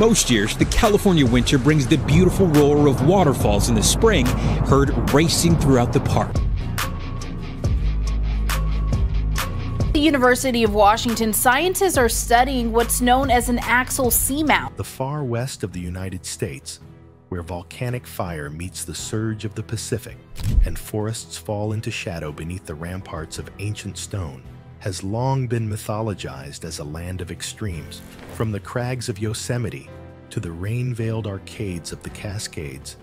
Most years, the California winter brings the beautiful roar of waterfalls in the spring, heard racing throughout the park. the University of Washington, scientists are studying what's known as an axial seamount. The far west of the United States, where volcanic fire meets the surge of the Pacific and forests fall into shadow beneath the ramparts of ancient stone, has long been mythologized as a land of extremes, from the crags of Yosemite to the rain-veiled arcades of the Cascades.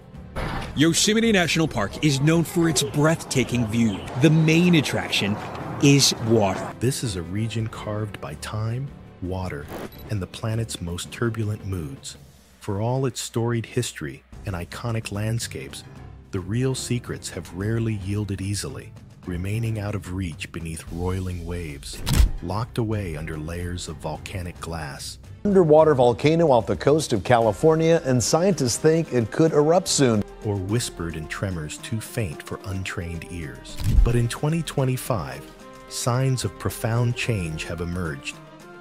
Yosemite National Park is known for its breathtaking view. The main attraction is water. This is a region carved by time, water, and the planet's most turbulent moods. For all its storied history and iconic landscapes, the real secrets have rarely yielded easily, remaining out of reach beneath roiling waves, locked away under layers of volcanic glass. Underwater volcano off the coast of California, and scientists think it could erupt soon. Or whispered in tremors too faint for untrained ears. But in 2025, signs of profound change have emerged.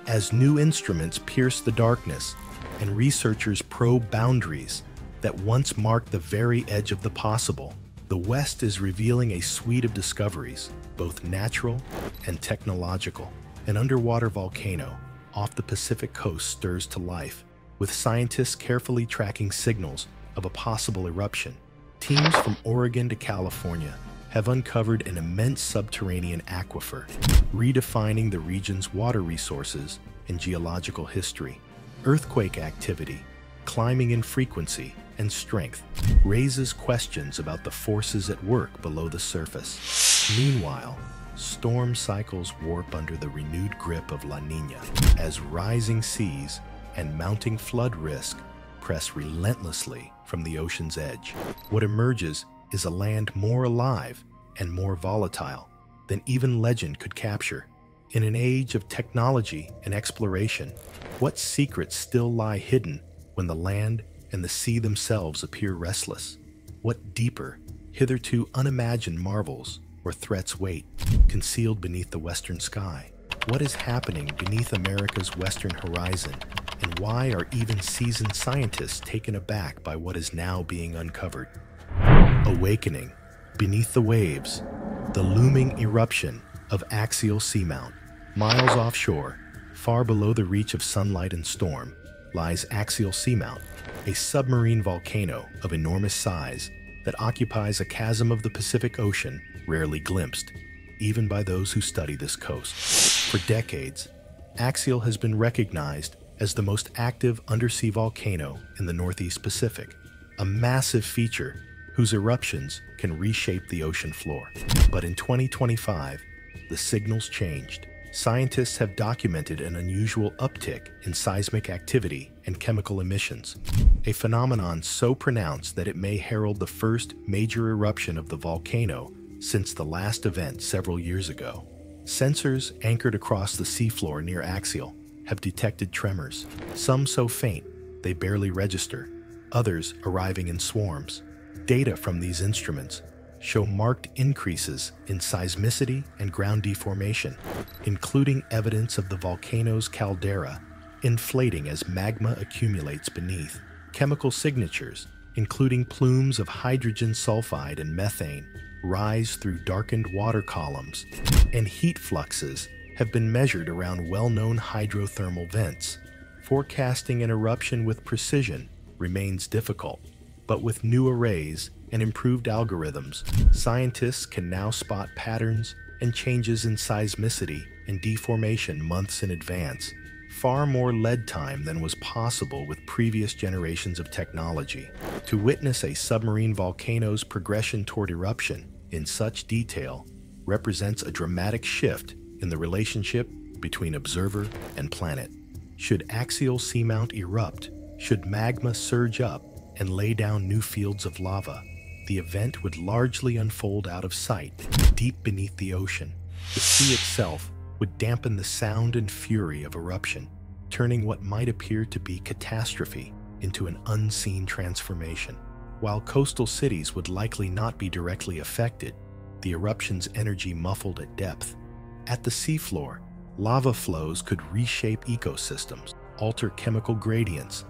As new instruments pierce the darkness and researchers probe boundaries that once marked the very edge of the possible, the West is revealing a suite of discoveries, both natural and technological. An underwater volcano off the Pacific coast stirs to life, with scientists carefully tracking signals of a possible eruption. Teams from Oregon to California have uncovered an immense subterranean aquifer, redefining the region's water resources and geological history. Earthquake activity, climbing in frequency and strength, raises questions about the forces at work below the surface. Meanwhile, storm cycles warp under the renewed grip of La Nina as rising seas and mounting flood risk press relentlessly from the ocean's edge. What emerges is a land more alive and more volatile than even legend could capture. In an age of technology and exploration, what secrets still lie hidden when the land and the sea themselves appear restless? What deeper, hitherto unimagined marvels or threats wait, concealed beneath the western sky? What is happening beneath America's western horizon, and why are even seasoned scientists taken aback by what is now being uncovered? Awakening beneath the waves, the looming eruption of Axial Seamount. Miles offshore, far below the reach of sunlight and storm, lies Axial Seamount, a submarine volcano of enormous size that occupies a chasm of the Pacific Ocean rarely glimpsed, even by those who study this coast. For decades, Axial has been recognized as the most active undersea volcano in the Northeast Pacific, a massive feature whose eruptions can reshape the ocean floor. But in 2025, the signals changed. Scientists have documented an unusual uptick in seismic activity and chemical emissions, a phenomenon so pronounced that it may herald the first major eruption of the volcano since the last event several years ago. Sensors anchored across the seafloor near Axial have detected tremors, some so faint they barely register, others arriving in swarms. Data from these instruments show marked increases in seismicity and ground deformation, including evidence of the volcano's caldera inflating as magma accumulates beneath. Chemical signatures, including plumes of hydrogen sulfide and methane, rise through darkened water columns, and heat fluxes have been measured around well-known hydrothermal vents. Forecasting an eruption with precision remains difficult, but with new arrays and improved algorithms, scientists can now spot patterns and changes in seismicity and deformation months in advance, far more lead time than was possible with previous generations of technology. To witness a submarine volcano's progression toward eruption in such detail represents a dramatic shift in the relationship between observer and planet. Should axial seamount erupt, should magma surge up and lay down new fields of lava, the event would largely unfold out of sight, deep beneath the ocean. The sea itself would dampen the sound and fury of eruption, turning what might appear to be catastrophe into an unseen transformation. While coastal cities would likely not be directly affected, the eruption's energy muffled at depth. At the seafloor, lava flows could reshape ecosystems, alter chemical gradients,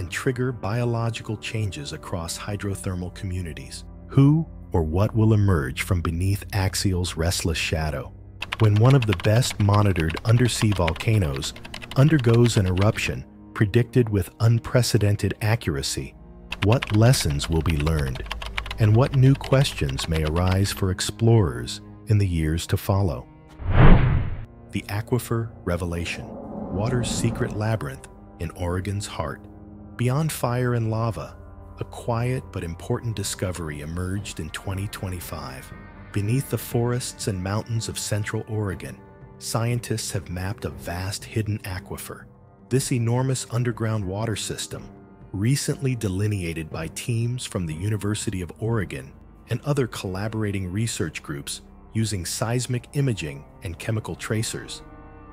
and trigger biological changes across hydrothermal communities. Who or what will emerge from beneath Axial's restless shadow? When one of the best monitored undersea volcanoes undergoes an eruption predicted with unprecedented accuracy, what lessons will be learned? And what new questions may arise for explorers in the years to follow? The Aquifer Revelation, water's secret labyrinth in Oregon's heart. Beyond fire and lava, a quiet but important discovery emerged in 2025. Beneath the forests and mountains of central Oregon, scientists have mapped a vast hidden aquifer. This enormous underground water system, recently delineated by teams from the University of Oregon and other collaborating research groups using seismic imaging and chemical tracers,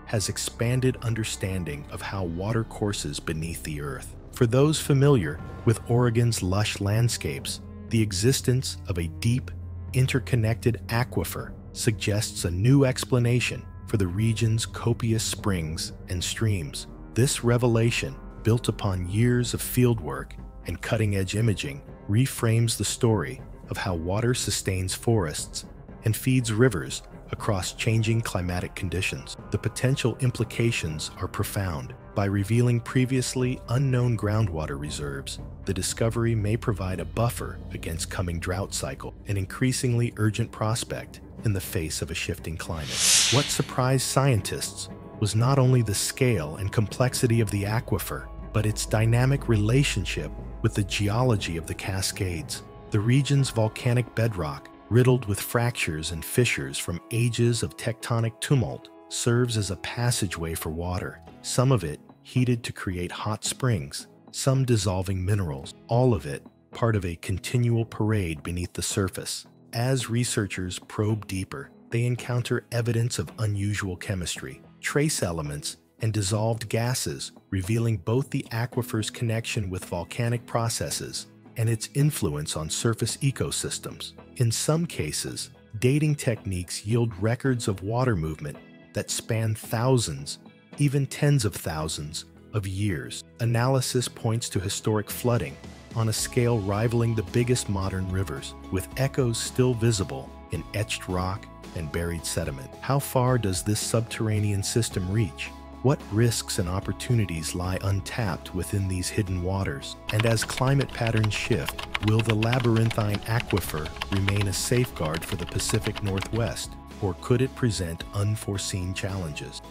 has expanded understanding of how water courses beneath the earth. For those familiar with Oregon's lush landscapes, the existence of a deep, interconnected aquifer suggests a new explanation for the region's copious springs and streams. This revelation, built upon years of fieldwork and cutting-edge imaging, reframes the story of how water sustains forests and feeds rivers across changing climatic conditions. The potential implications are profound. By revealing previously unknown groundwater reserves, the discovery may provide a buffer against coming drought cycle, an increasingly urgent prospect in the face of a shifting climate. What surprised scientists was not only the scale and complexity of the aquifer, but its dynamic relationship with the geology of the Cascades. The region's volcanic bedrock riddled with fractures and fissures from ages of tectonic tumult, serves as a passageway for water, some of it heated to create hot springs, some dissolving minerals, all of it part of a continual parade beneath the surface. As researchers probe deeper, they encounter evidence of unusual chemistry, trace elements, and dissolved gases, revealing both the aquifer's connection with volcanic processes and its influence on surface ecosystems. In some cases, dating techniques yield records of water movement that span thousands, even tens of thousands, of years. Analysis points to historic flooding on a scale rivaling the biggest modern rivers, with echoes still visible in etched rock and buried sediment. How far does this subterranean system reach? What risks and opportunities lie untapped within these hidden waters? And as climate patterns shift, will the labyrinthine aquifer remain a safeguard for the Pacific Northwest, or could it present unforeseen challenges?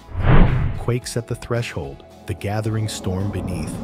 Quakes at the threshold, the gathering storm beneath.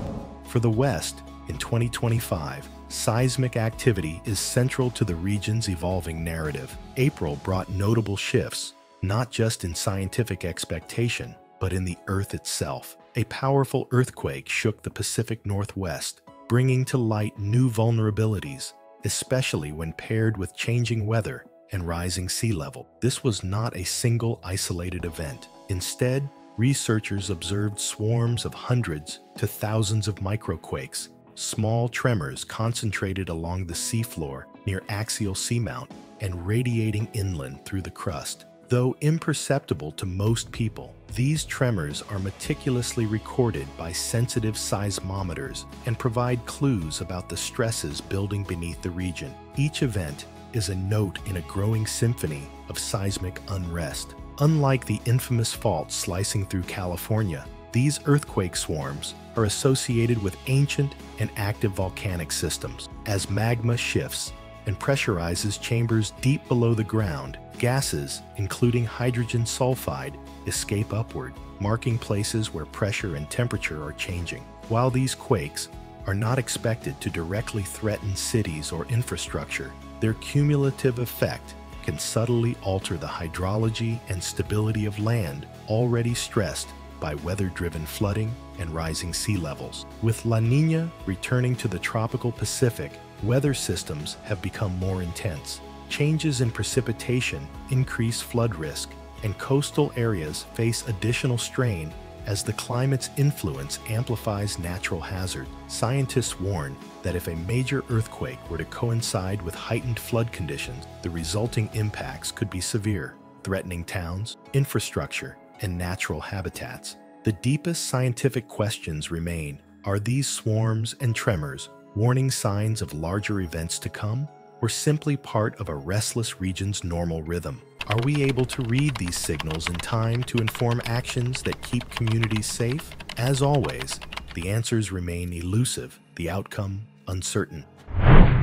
For the West, in 2025, seismic activity is central to the region's evolving narrative. April brought notable shifts, not just in scientific expectation, but in the Earth itself. A powerful earthquake shook the Pacific Northwest, bringing to light new vulnerabilities, especially when paired with changing weather and rising sea level. This was not a single isolated event. Instead, researchers observed swarms of hundreds to thousands of microquakes, small tremors concentrated along the seafloor near axial seamount and radiating inland through the crust. Though imperceptible to most people, these tremors are meticulously recorded by sensitive seismometers and provide clues about the stresses building beneath the region. Each event is a note in a growing symphony of seismic unrest. Unlike the infamous fault slicing through California, these earthquake swarms are associated with ancient and active volcanic systems. As magma shifts and pressurizes chambers deep below the ground, gases, including hydrogen sulfide, escape upward, marking places where pressure and temperature are changing. While these quakes are not expected to directly threaten cities or infrastructure, their cumulative effect can subtly alter the hydrology and stability of land already stressed by weather-driven flooding and rising sea levels. With La Nina returning to the tropical Pacific, weather systems have become more intense. Changes in precipitation increase flood risk and coastal areas face additional strain as the climate's influence amplifies natural hazard. Scientists warn that if a major earthquake were to coincide with heightened flood conditions, the resulting impacts could be severe, threatening towns, infrastructure, and natural habitats. The deepest scientific questions remain. Are these swarms and tremors warning signs of larger events to come, or simply part of a restless region's normal rhythm? Are we able to read these signals in time to inform actions that keep communities safe? As always, the answers remain elusive, the outcome uncertain.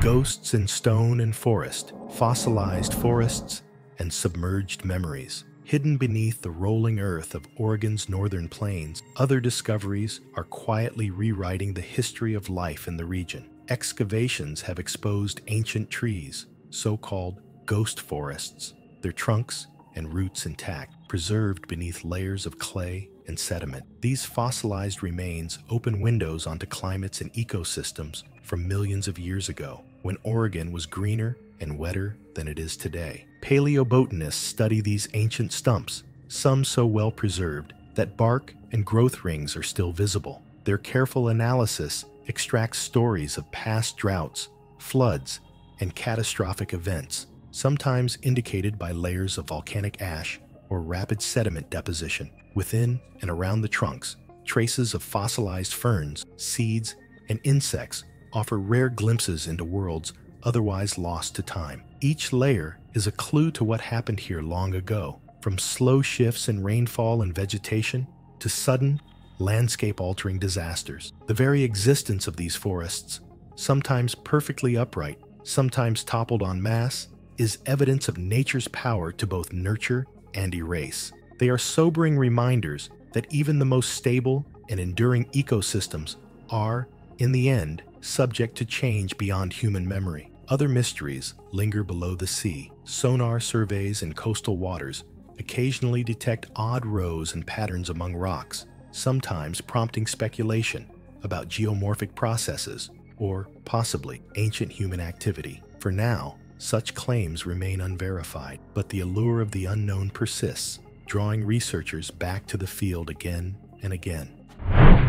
Ghosts in stone and forest, fossilized forests, and submerged memories. Hidden beneath the rolling earth of Oregon's northern plains, other discoveries are quietly rewriting the history of life in the region. Excavations have exposed ancient trees, so-called ghost forests, their trunks and roots intact, preserved beneath layers of clay and sediment. These fossilized remains open windows onto climates and ecosystems from millions of years ago, when Oregon was greener and wetter than it is today. Paleobotanists study these ancient stumps, some so well preserved that bark and growth rings are still visible. Their careful analysis extracts stories of past droughts, floods, and catastrophic events, sometimes indicated by layers of volcanic ash or rapid sediment deposition. Within and around the trunks, traces of fossilized ferns, seeds, and insects offer rare glimpses into worlds otherwise lost to time. Each layer is a clue to what happened here long ago, from slow shifts in rainfall and vegetation to sudden, landscape altering disasters. The very existence of these forests, sometimes perfectly upright, sometimes toppled en masse, is evidence of nature's power to both nurture and erase. They are sobering reminders that even the most stable and enduring ecosystems are, in the end, subject to change beyond human memory. Other mysteries linger below the sea. Sonar surveys in coastal waters occasionally detect odd rows and patterns among rocks, sometimes prompting speculation about geomorphic processes or, possibly, ancient human activity. For now, such claims remain unverified, but the allure of the unknown persists, drawing researchers back to the field again and again.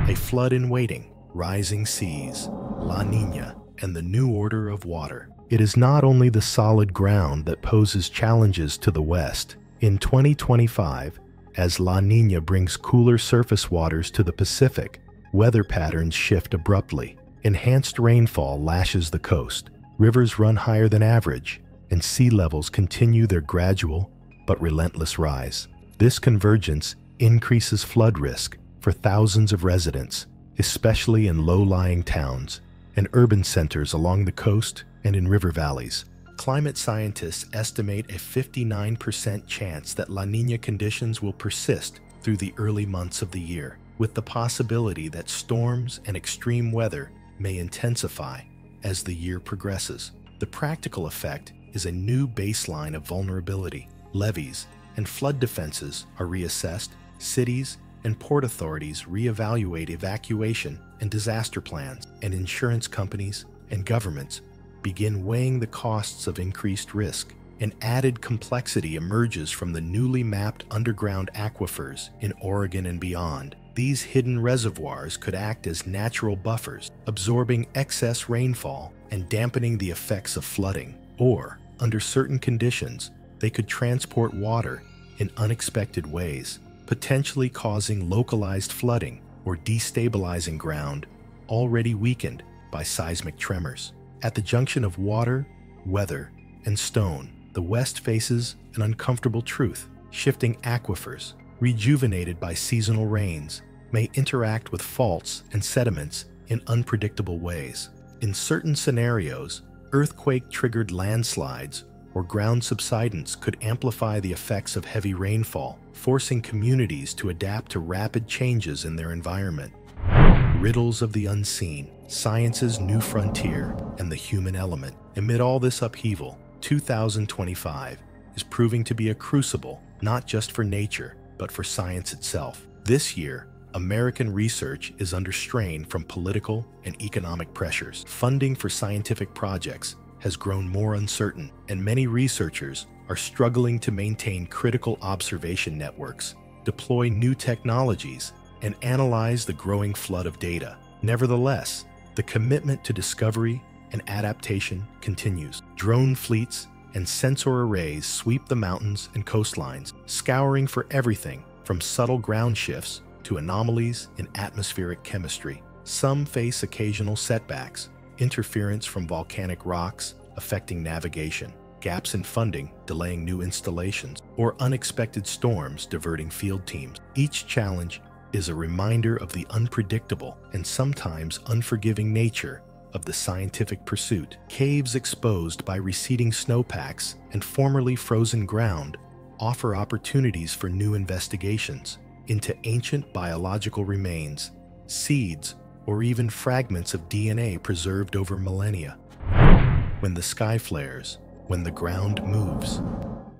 A flood in waiting, rising seas, La Nina, and the new order of water. It is not only the solid ground that poses challenges to the West. In 2025, as La Nina brings cooler surface waters to the Pacific, weather patterns shift abruptly. Enhanced rainfall lashes the coast, rivers run higher than average, and sea levels continue their gradual but relentless rise. This convergence increases flood risk for thousands of residents, especially in low-lying towns and urban centers along the coast and in river valleys. Climate scientists estimate a 59% chance that La Nina conditions will persist through the early months of the year, with the possibility that storms and extreme weather may intensify as the year progresses. The practical effect is a new baseline of vulnerability. Levees and flood defenses are reassessed, cities and port authorities reevaluate evacuation and disaster plans, and insurance companies and governments begin weighing the costs of increased risk. An added complexity emerges from the newly mapped underground aquifers in Oregon and beyond. These hidden reservoirs could act as natural buffers, absorbing excess rainfall and dampening the effects of flooding. Or, under certain conditions, they could transport water in unexpected ways, potentially causing localized flooding or destabilizing ground already weakened by seismic tremors. At the junction of water, weather, and stone, the West faces an uncomfortable truth. Shifting aquifers, rejuvenated by seasonal rains, may interact with faults and sediments in unpredictable ways. In certain scenarios, earthquake-triggered landslides or ground subsidence could amplify the effects of heavy rainfall, forcing communities to adapt to rapid changes in their environment. Riddles of the unseen, science's new frontier, and the human element. Amid all this upheaval, 2025 is proving to be a crucible not just for nature, but for science itself. This year, American research is under strain from political and economic pressures. Funding for scientific projects has grown more uncertain, and many researchers are struggling to maintain critical observation networks, deploy new technologies, and analyze the growing flood of data. Nevertheless, the commitment to discovery and adaptation continues. Drone fleets and sensor arrays sweep the mountains and coastlines, scouring for everything from subtle ground shifts to anomalies in atmospheric chemistry. Some face occasional setbacks, interference from volcanic rocks affecting navigation, gaps in funding delaying new installations, or unexpected storms diverting field teams. Each challenge is a reminder of the unpredictable and sometimes unforgiving nature of the scientific pursuit. Caves exposed by receding snowpacks and formerly frozen ground offer opportunities for new investigations into ancient biological remains, seeds, or even fragments of DNA preserved over millennia. When the sky flares, when the ground moves,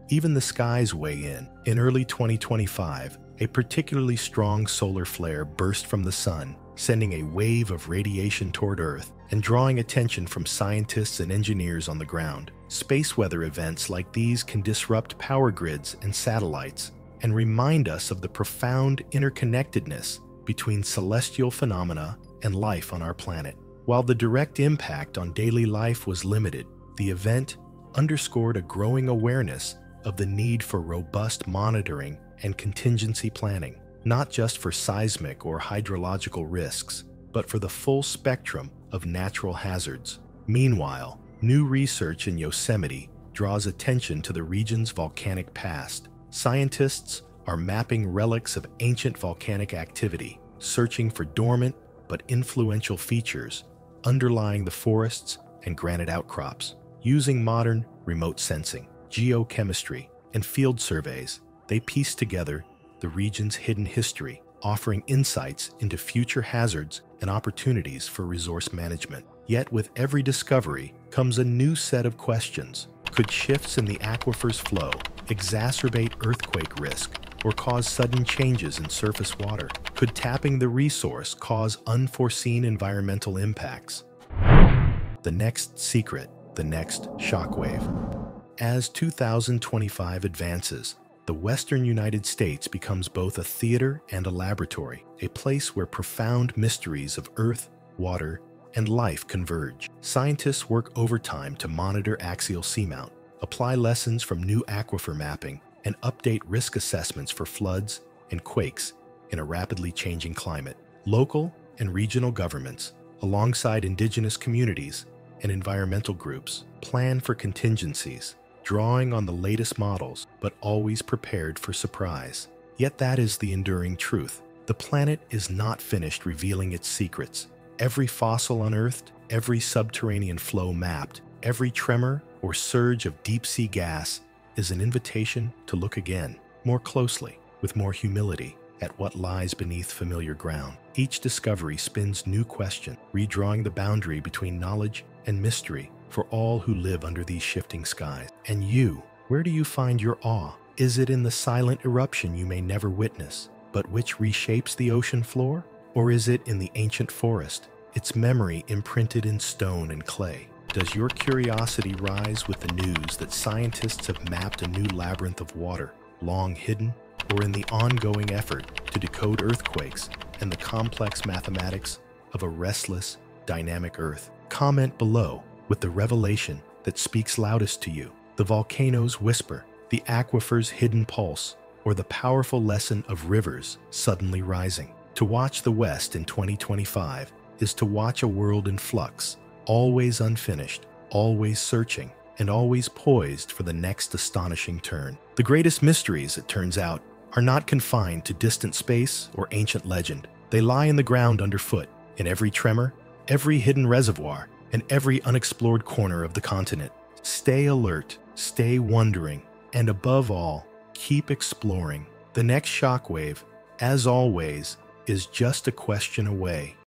even the skies weigh in. In early 2025, a particularly strong solar flare burst from the sun, sending a wave of radiation toward Earth and drawing attention from scientists and engineers on the ground. Space weather events like these can disrupt power grids and satellites and remind us of the profound interconnectedness between celestial phenomena and life on our planet. While the direct impact on daily life was limited, the event underscored a growing awareness of the need for robust monitoring and contingency planning, not just for seismic or hydrological risks, but for the full spectrum of natural hazards. Meanwhile, new research in Yosemite draws attention to the region's volcanic past. Scientists are mapping relics of ancient volcanic activity, searching for dormant but influential features underlying the forests and granite outcrops. Using modern remote sensing, geochemistry, and field surveys, they piece together the region's hidden history, offering insights into future hazards and opportunities for resource management. Yet with every discovery comes a new set of questions. Could shifts in the aquifer's flow exacerbate earthquake risk or cause sudden changes in surface water? Could tapping the resource cause unforeseen environmental impacts? The next secret, the next shockwave. As 2025 advances, the western United States becomes both a theater and a laboratory, a place where profound mysteries of Earth, water, and life converge. Scientists work overtime to monitor axial seamount, apply lessons from new aquifer mapping, and update risk assessments for floods and quakes in a rapidly changing climate. Local and regional governments, alongside indigenous communities and environmental groups, plan for contingencies, drawing on the latest models, but always prepared for surprise. Yet that is the enduring truth. The planet is not finished revealing its secrets. Every fossil unearthed, every subterranean flow mapped, every tremor or surge of deep sea gas is an invitation to look again, more closely, with more humility, at what lies beneath familiar ground. Each discovery spins new question, redrawing the boundary between knowledge and mystery for all who live under these shifting skies. And you, where do you find your awe? Is it in the silent eruption you may never witness, but which reshapes the ocean floor? Or is it in the ancient forest, its memory imprinted in stone and clay? Does your curiosity rise with the news that scientists have mapped a new labyrinth of water, long hidden, or in the ongoing effort to decode earthquakes and the complex mathematics of a restless, dynamic Earth? Comment below with the revelation that speaks loudest to you the volcano's whisper, the aquifer's hidden pulse, or the powerful lesson of rivers suddenly rising. To watch the West in 2025 is to watch a world in flux always unfinished, always searching, and always poised for the next astonishing turn. The greatest mysteries, it turns out, are not confined to distant space or ancient legend. They lie in the ground underfoot, in every tremor, every hidden reservoir, and every unexplored corner of the continent. Stay alert, stay wondering, and above all, keep exploring. The next shockwave, as always, is just a question away.